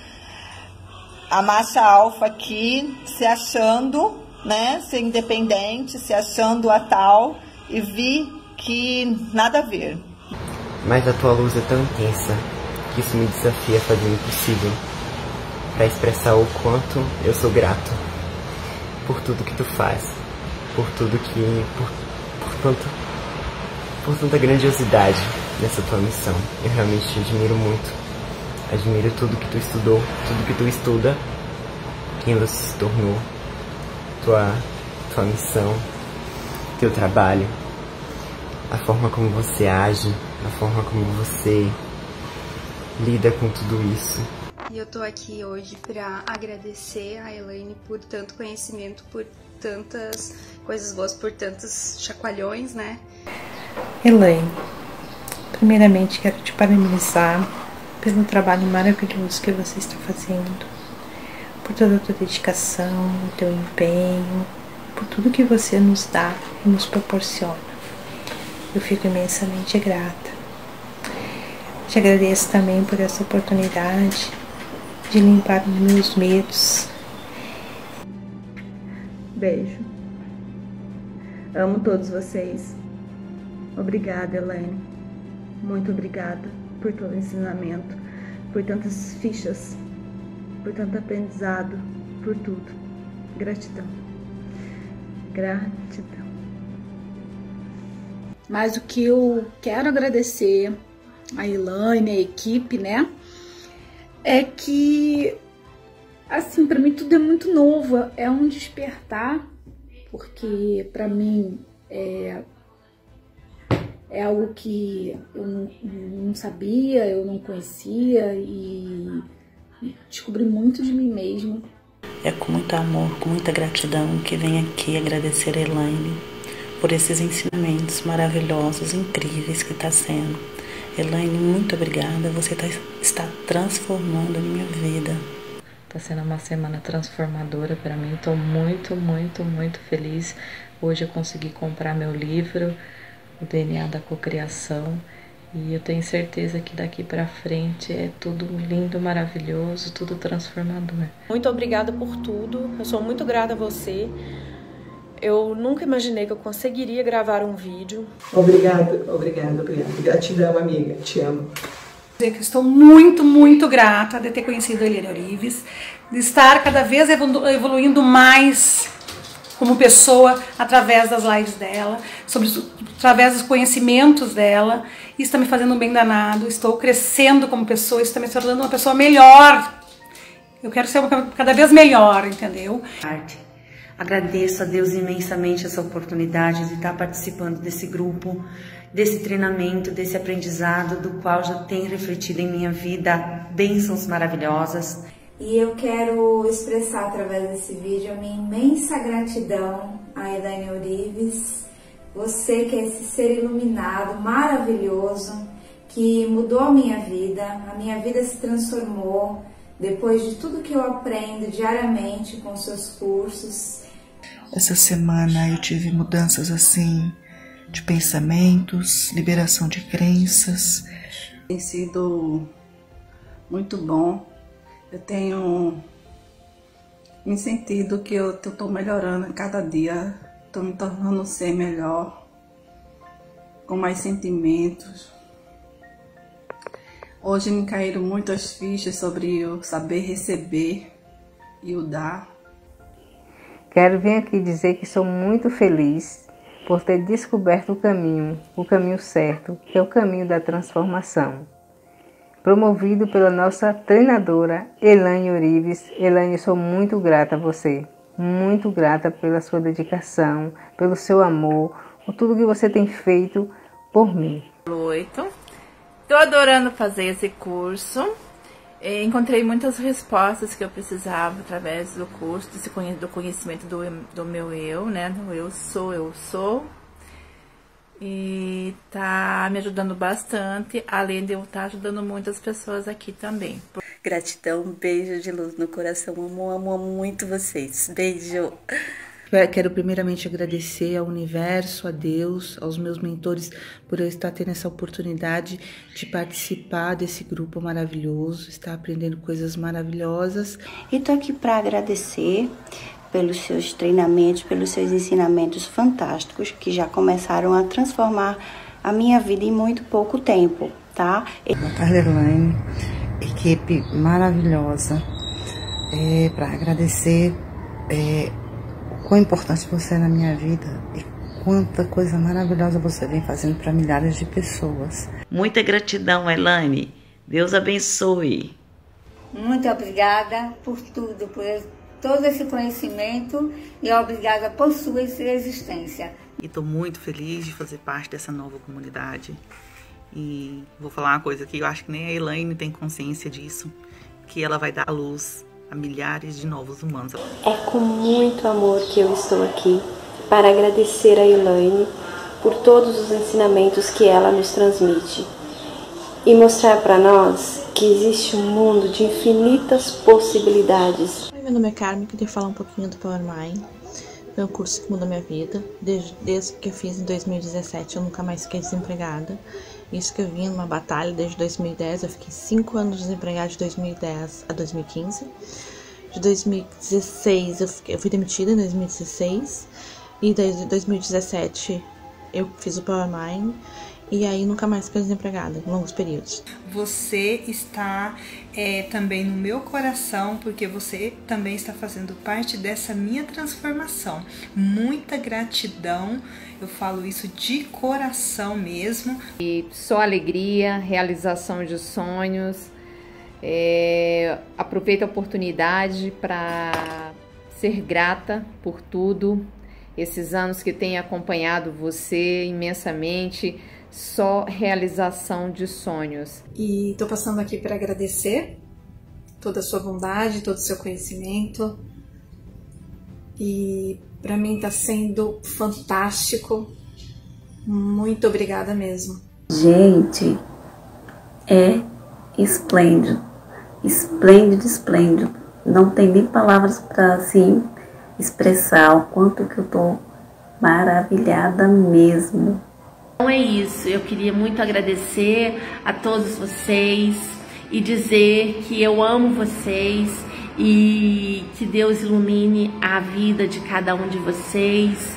a marcha alfa aqui se achando, né, ser independente, se achando a tal e vi que nada a ver. Mas a tua luz é tão intensa que isso me desafia a fazer o impossível para expressar o quanto eu sou grato por tudo que tu faz, por tudo que. por, por tanto. por tanta grandiosidade nessa tua missão. Eu realmente te admiro muito. Admiro tudo que tu estudou, tudo que tu estuda, quem você se tornou, tua, tua missão, teu trabalho, a forma como você age, a forma como você lida com tudo isso. E eu tô aqui hoje para agradecer a Elaine por tanto conhecimento, por tantas coisas boas, por tantos chacoalhões, né? Elaine, primeiramente quero te parabenizar pelo trabalho maravilhoso que você está fazendo, por toda a tua dedicação, o teu empenho, por tudo que você nos dá e nos proporciona. Eu fico imensamente grata. Te agradeço também por essa oportunidade de limpar os meus medos. Beijo. Amo todos vocês. Obrigada, Elaine. Muito obrigada por todo ensinamento, por tantas fichas, por tanto aprendizado, por tudo. Gratidão. Gratidão. Mas o que eu quero agradecer a Elaine, a equipe, né? É que, assim, para mim tudo é muito novo, é um despertar, porque para mim é, é algo que eu não, não sabia, eu não conhecia e descobri muito de mim mesma. É com muito amor, com muita gratidão que venho aqui agradecer a Elaine por esses ensinamentos maravilhosos, incríveis que está sendo. Elaine, muito obrigada. Você tá, está transformando a minha vida. Está sendo uma semana transformadora para mim. Estou muito, muito, muito feliz. Hoje eu consegui comprar meu livro, O DNA da Cocriação. E eu tenho certeza que daqui para frente é tudo lindo, maravilhoso, tudo transformador. Muito obrigada por tudo. Eu sou muito grata a você. Eu nunca imaginei que eu conseguiria gravar um vídeo. Obrigada, obrigada, obrigada. Gratidão, amiga. Te amo. Dizer que estou muito, muito grata de ter conhecido a Eliane Orives, de estar cada vez evolu evoluindo mais como pessoa através das lives dela, sobre, através dos conhecimentos dela. Isso está me fazendo um bem danado. Estou crescendo como pessoa, isso está me tornando uma pessoa melhor. Eu quero ser cada vez melhor, entendeu? Arte. Agradeço a Deus imensamente essa oportunidade de estar participando desse grupo, desse treinamento, desse aprendizado, do qual já tem refletido em minha vida bênçãos maravilhosas. E eu quero expressar através desse vídeo a minha imensa gratidão a Elaine Orives, você que é esse ser iluminado, maravilhoso, que mudou a minha vida, a minha vida se transformou depois de tudo que eu aprendo diariamente com seus cursos. Essa semana eu tive mudanças assim de pensamentos, liberação de crenças. Tem sido muito bom. Eu tenho me sentido que eu estou melhorando a cada dia, estou me tornando ser melhor, com mais sentimentos. Hoje me caíram muitas fichas sobre o saber receber e o dar. Quero vir aqui dizer que sou muito feliz por ter descoberto o caminho, o caminho certo, que é o caminho da transformação. Promovido pela nossa treinadora Elaine Urives. Elaine, sou muito grata a você, muito grata pela sua dedicação, pelo seu amor, por tudo que você tem feito por mim. Oito. Estou adorando fazer esse curso. É, encontrei muitas respostas que eu precisava através do curso, do conhecimento do, do meu eu, né? Do eu sou, eu sou. E tá me ajudando bastante, além de eu estar tá ajudando muitas pessoas aqui também. Gratidão, um beijo de luz no coração. Amo, amo, amo muito vocês. Beijo. Quero primeiramente agradecer ao universo, a Deus, aos meus mentores por eu estar tendo essa oportunidade de participar desse grupo maravilhoso, estar aprendendo coisas maravilhosas. E tô aqui para agradecer pelos seus treinamentos, pelos seus ensinamentos fantásticos que já começaram a transformar a minha vida em muito pouco tempo, tá? Boa tarde, Elaine. Equipe maravilhosa. É, para agradecer é, quão importante você é na minha vida e quanta coisa maravilhosa você vem fazendo para milhares de pessoas. Muita gratidão, Elaine. Deus abençoe. Muito obrigada por tudo, por todo esse conhecimento e obrigada por sua existência. E estou muito feliz de fazer parte dessa nova comunidade. E vou falar uma coisa que eu acho que nem a Elaine tem consciência disso, que ela vai dar a luz a milhares de novos humanos. É com muito amor que eu estou aqui para agradecer a Elaine por todos os ensinamentos que ela nos transmite e mostrar para nós que existe um mundo de infinitas possibilidades. Meu nome é Carmen, queria falar um pouquinho do Power Mind. Foi um curso que mudou minha vida. Desde, desde que eu fiz em 2017, eu nunca mais fiquei desempregada. Isso que eu vim numa batalha desde 2010. Eu fiquei cinco anos desempregada de 2010 a 2015. De 2016 eu, fiquei, eu fui demitida em 2016. E desde 2017 eu fiz o Power Mind e aí nunca mais fiquei desempregada em longos períodos. Você está é, também no meu coração, porque você também está fazendo parte dessa minha transformação. Muita gratidão, eu falo isso de coração mesmo. E só alegria, realização de sonhos. É, aproveito a oportunidade para ser grata por tudo, esses anos que tenho acompanhado você imensamente só realização de sonhos. E estou passando aqui para agradecer toda a sua bondade, todo o seu conhecimento. E para mim está sendo fantástico. Muito obrigada mesmo. Gente, é esplêndido. Esplêndido, esplêndido. Não tem nem palavras para assim expressar o quanto que eu tô maravilhada mesmo. Então é isso, eu queria muito agradecer a todos vocês e dizer que eu amo vocês e que Deus ilumine a vida de cada um de vocês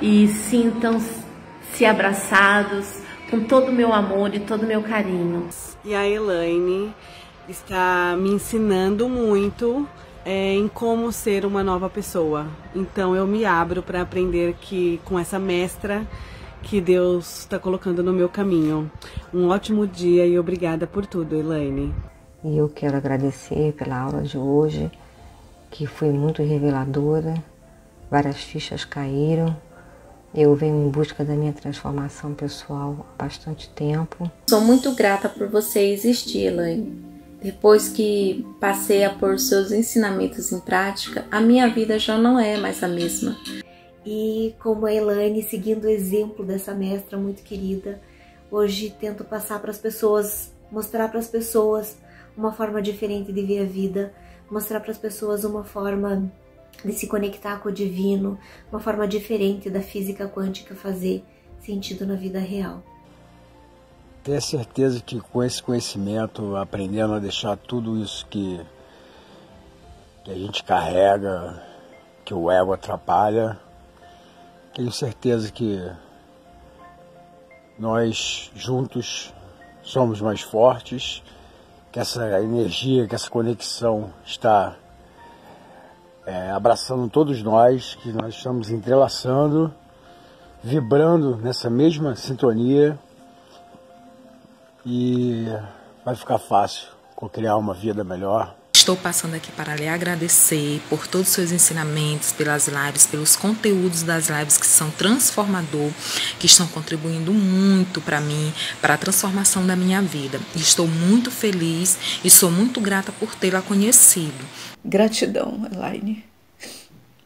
e sintam-se abraçados com todo o meu amor e todo o meu carinho. E a Elaine está me ensinando muito é, em como ser uma nova pessoa. Então eu me abro para aprender que com essa mestra que Deus está colocando no meu caminho. Um ótimo dia e obrigada por tudo, Elaine. E eu quero agradecer pela aula de hoje, que foi muito reveladora. Várias fichas caíram. Eu venho em busca da minha transformação pessoal há bastante tempo. Sou muito grata por você existir, Elaine. Depois que passei a pôr seus ensinamentos em prática, a minha vida já não é mais a mesma. E como a Elaine, seguindo o exemplo dessa mestra muito querida, hoje tento passar para as pessoas, mostrar para as pessoas uma forma diferente de ver a vida, mostrar para as pessoas uma forma de se conectar com o divino, uma forma diferente da física quântica fazer sentido na vida real. Ter certeza que com esse conhecimento, aprendendo a deixar tudo isso que, que a gente carrega, que o ego atrapalha, tenho certeza que nós juntos somos mais fortes, que essa energia, que essa conexão está é, abraçando todos nós, que nós estamos entrelaçando, vibrando nessa mesma sintonia e vai ficar fácil criar uma vida melhor. Estou passando aqui para lhe agradecer por todos os seus ensinamentos, pelas lives, pelos conteúdos das lives que são transformador, que estão contribuindo muito para mim, para a transformação da minha vida. Estou muito feliz e sou muito grata por tê-la conhecido. Gratidão, Elaine.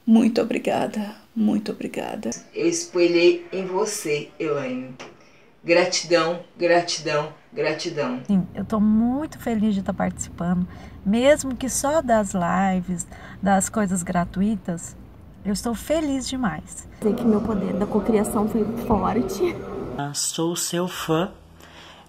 Muito obrigada, muito obrigada. Eu espelhei em você, Elaine. Gratidão, gratidão, gratidão. Sim, eu estou muito feliz de estar participando, mesmo que só das lives, das coisas gratuitas. Eu estou feliz demais. Sei que meu poder da cocriação foi forte. Sou seu fã.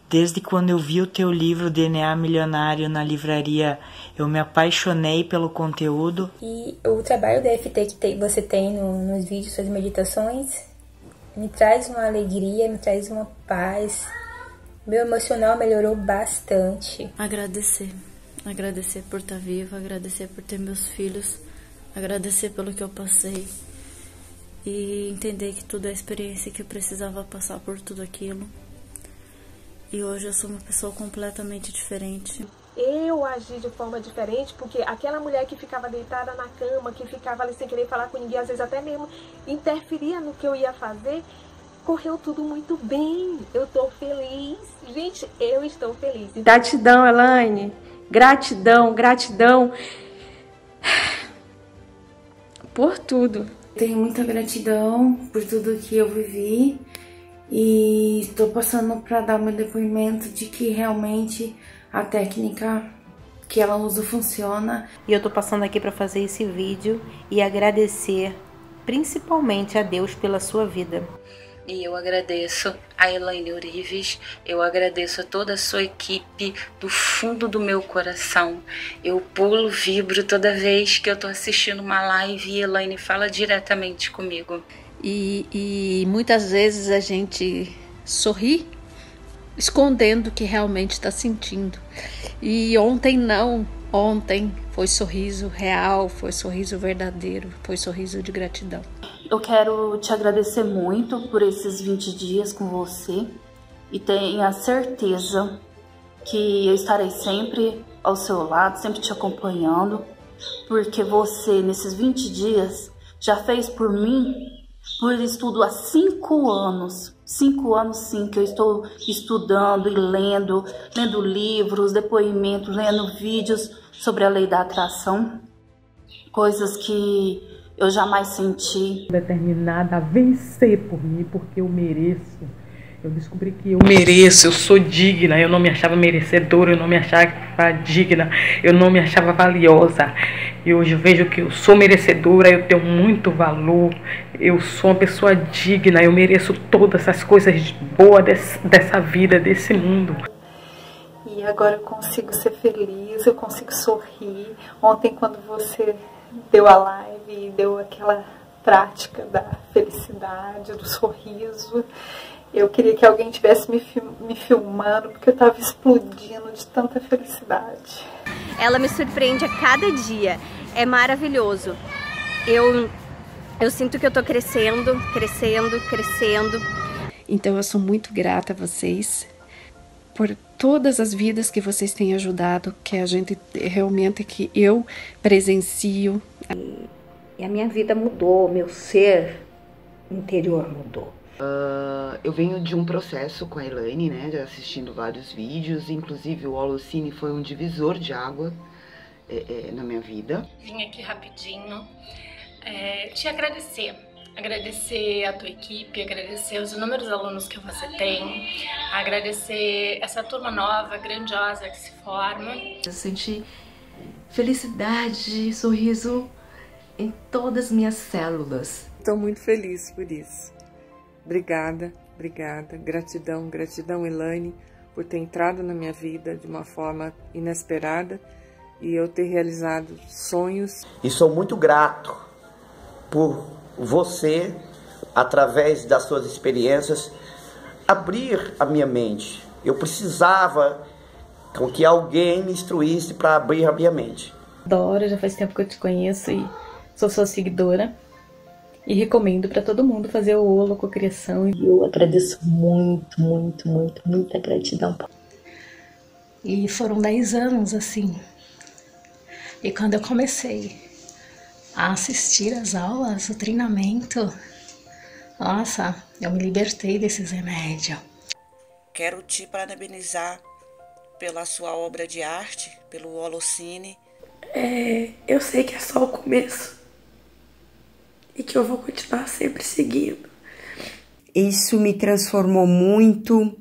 Desde quando eu vi o teu livro DNA Milionário na livraria, eu me apaixonei pelo conteúdo. E o trabalho da FT que você tem no, nos vídeos, suas meditações, me traz uma alegria, me traz uma paz. Meu emocional melhorou bastante. Agradecer. Agradecer por estar viva, agradecer por ter meus filhos, agradecer pelo que eu passei e entender que tudo é experiência que eu precisava passar por tudo aquilo. E hoje eu sou uma pessoa completamente diferente eu agi de forma diferente, porque aquela mulher que ficava deitada na cama, que ficava ali sem querer falar com ninguém, às vezes até mesmo interferia no que eu ia fazer, correu tudo muito bem. Eu tô feliz. Gente, eu estou feliz. Gratidão, Elaine. Gratidão, gratidão. Por tudo. Tenho muita gratidão por tudo que eu vivi e estou passando para dar meu depoimento de que realmente a técnica que ela usa funciona. E eu tô passando aqui para fazer esse vídeo e agradecer principalmente a Deus pela sua vida. E eu agradeço a Elaine Urives, eu agradeço a toda a sua equipe do fundo do meu coração. Eu pulo, vibro toda vez que eu tô assistindo uma live e Elaine fala diretamente comigo. E, e muitas vezes a gente sorri escondendo o que realmente está sentindo. E ontem não, ontem foi sorriso real, foi sorriso verdadeiro, foi sorriso de gratidão. Eu quero te agradecer muito por esses 20 dias com você e tenha certeza que eu estarei sempre ao seu lado, sempre te acompanhando, porque você nesses 20 dias já fez por mim por estudo há cinco anos. Cinco anos, sim, que eu estou estudando e lendo, lendo livros, depoimentos, lendo vídeos sobre a lei da atração. Coisas que eu jamais senti. Determinada a vencer por mim, porque eu mereço eu descobri que eu mereço, eu sou digna. Eu não me achava merecedora, eu não me achava digna, eu não me achava valiosa. E hoje eu vejo que eu sou merecedora, eu tenho muito valor, eu sou uma pessoa digna, eu mereço todas essas coisas boas desse, dessa vida, desse mundo. Agora eu consigo ser feliz, eu consigo sorrir. Ontem, quando você deu a live e deu aquela prática da felicidade, do sorriso, eu queria que alguém tivesse me, me filmando, porque eu estava explodindo de tanta felicidade. Ela me surpreende a cada dia. É maravilhoso. Eu, eu sinto que eu estou crescendo, crescendo, crescendo. Então eu sou muito grata a vocês por todas as vidas que vocês têm ajudado, que a gente realmente que eu presencio. E a minha vida mudou, meu ser interior mudou. Uh, eu venho de um processo com a Elaine, né, assistindo vários vídeos, inclusive o Holocine foi um divisor de água é, é, na minha vida. Vim aqui rapidinho é, te agradecer, agradecer a tua equipe, agradecer os inúmeros alunos que você tem, agradecer essa turma nova, grandiosa que se forma. Eu senti felicidade, sorriso em todas as minhas células. Estou muito feliz por isso. Obrigada, obrigada, gratidão, gratidão, Elaine, por ter entrado na minha vida de uma forma inesperada e eu ter realizado sonhos. E sou muito grato por você, através das suas experiências, abrir a minha mente. Eu precisava com que alguém me instruísse para abrir a minha mente. Dora, já faz tempo que eu te conheço e sou sua seguidora. E recomendo para todo mundo fazer o holococriação. E eu agradeço muito, muito, muito, muita gratidão. E foram 10 anos assim. E quando eu comecei a assistir às aulas, o treinamento, nossa, eu me libertei desses remédios. Quero te parabenizar pela sua obra de arte, pelo Holocine. É, eu sei que é só o começo e que eu vou continuar sempre seguindo. Isso me transformou muito.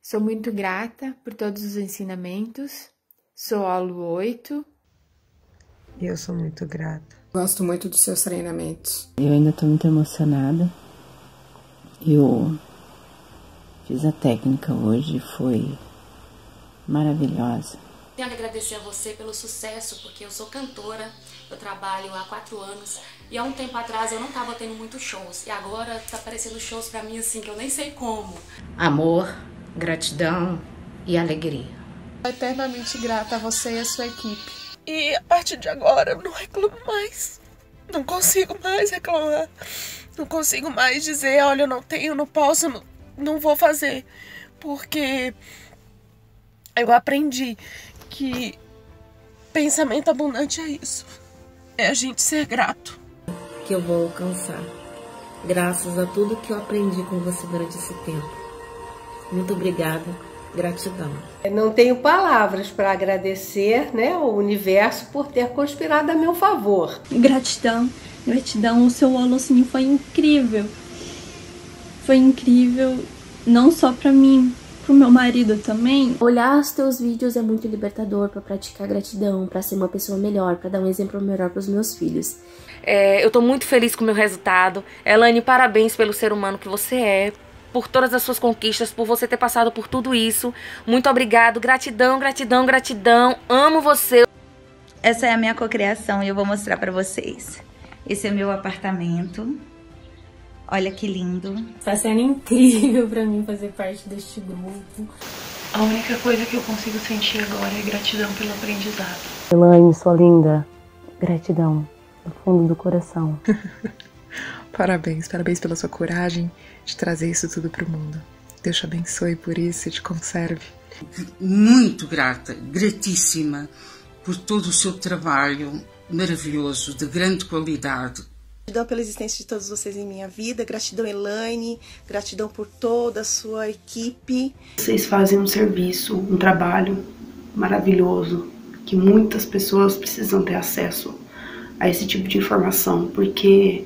Sou muito grata por todos os ensinamentos. Sou aluno 8. Eu sou muito grata. Gosto muito dos seus treinamentos. Eu ainda tô muito emocionada. Eu fiz a técnica hoje, foi maravilhosa. Tenho que agradecer a você pelo sucesso, porque eu sou cantora, eu trabalho há quatro anos e há um tempo atrás eu não estava tendo muitos shows e agora tá aparecendo shows para mim assim que eu nem sei como. Amor, gratidão e alegria. Eternamente grata a você e a sua equipe. E a partir de agora eu não reclamo mais. Não consigo mais reclamar. Não consigo mais dizer, olha, eu não tenho, não posso, não, não vou fazer. Porque eu aprendi que pensamento abundante é isso. É a gente ser grato. Que eu vou alcançar. Graças a tudo que eu aprendi com você durante esse tempo. Muito obrigada. Gratidão. Não tenho palavras para agradecer né, ao universo por ter conspirado a meu favor. Gratidão, gratidão. O seu Holocine foi incrível. Foi incrível, não só para mim, pro meu marido também. Olhar os teus vídeos é muito libertador para praticar gratidão, para ser uma pessoa melhor, para dar um exemplo melhor para os meus filhos. É, eu tô muito feliz com o meu resultado. Elaine, parabéns pelo ser humano que você é, por todas as suas conquistas, por você ter passado por tudo isso. Muito obrigado, gratidão, gratidão, gratidão. Amo você. Essa é a minha cocriação e eu vou mostrar para vocês. Esse é meu apartamento. Olha que lindo. Está sendo incrível para mim fazer parte deste grupo. A única coisa que eu consigo sentir agora é gratidão pelo aprendizado. Elaine, sua linda. Gratidão do fundo do coração. parabéns, parabéns pela sua coragem de trazer isso tudo para o mundo. Deus te abençoe por isso e te conserve. Muito grata, gratíssima por todo o seu trabalho maravilhoso, de grande qualidade. Gratidão pela existência de todos vocês em minha vida, gratidão Elaine, gratidão por toda a sua equipe. Vocês fazem um serviço, um trabalho maravilhoso que muitas pessoas precisam ter acesso a esse tipo de informação, porque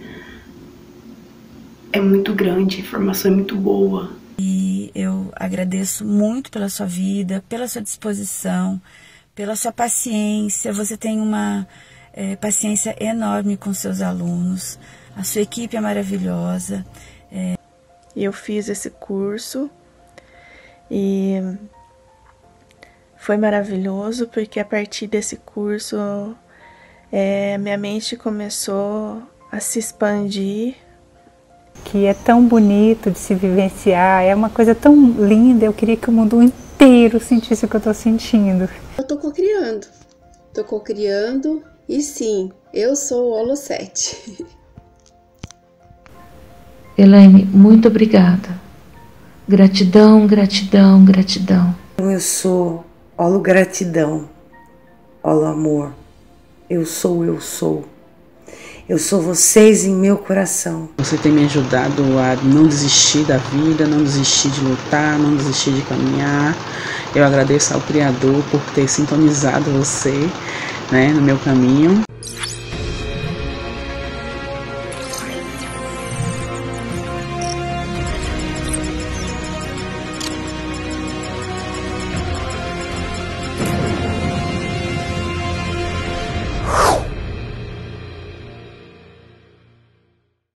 é muito grande, a informação é muito boa. E eu agradeço muito pela sua vida, pela sua disposição, pela sua paciência. Você tem uma é, paciência enorme com seus alunos. A sua equipe é maravilhosa. É... Eu fiz esse curso e foi maravilhoso porque a partir desse curso é, minha mente começou a se expandir. Que é tão bonito de se vivenciar, é uma coisa tão linda. Eu queria que o mundo inteiro sentisse o que eu estou sentindo. Eu estou cocriando, estou cocriando e sim, eu sou o Holo 7. Elaine, muito obrigada. Gratidão, gratidão, gratidão. Eu sou Holo Gratidão, Holo Amor. Eu sou, eu sou. Eu sou vocês em meu coração. Você tem me ajudado a não desistir da vida, não desistir de lutar, não desistir de caminhar. Eu agradeço ao Criador por ter sintonizado você né, no meu caminho.